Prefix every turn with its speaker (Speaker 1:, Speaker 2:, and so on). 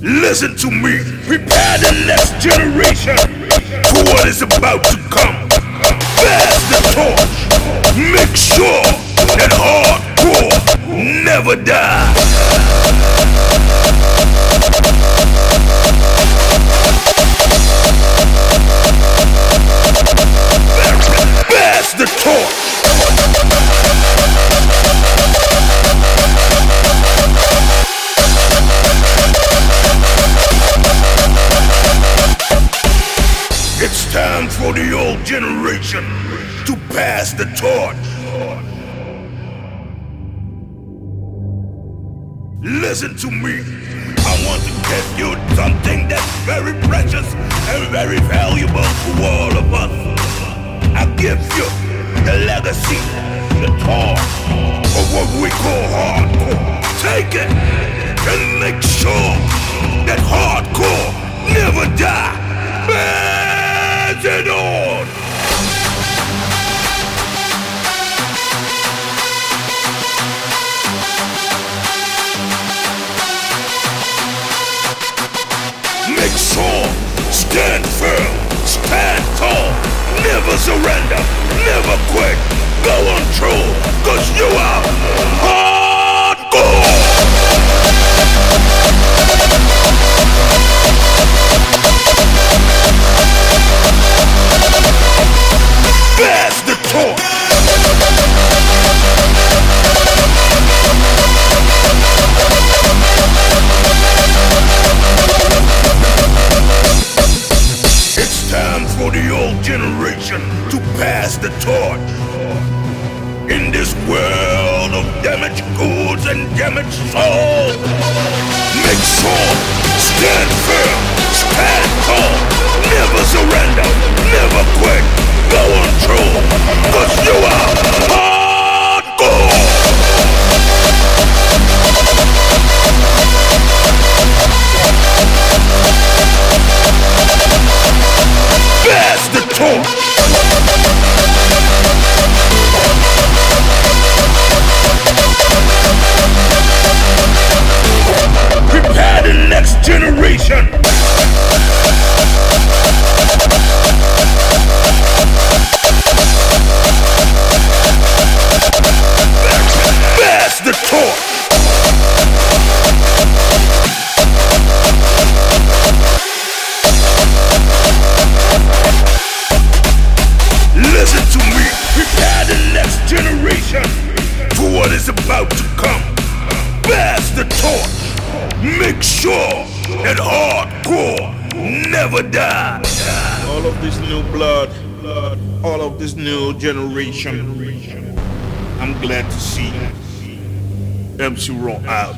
Speaker 1: Listen to me. Prepare the next generation for what is about to come. Pass the torch. Make sure that hardcore never dies. For the old generation to pass the torch. Listen to me. I want to give you something that's very precious and very valuable to all of us. I give you the legacy, the torch of what we call hardcore. Take it and make sure Sure, stand firm, stand tall, never surrender, never quit. Go on true, cause you are hardcore. Old generation to pass the torch. In this world of damaged goods and damaged souls, make sure, stand firm, stand what is about to come. Pass the torch. Make sure that hardcore never die.
Speaker 2: All of this new blood, all of this new generation. I'm glad to see MC Raw out.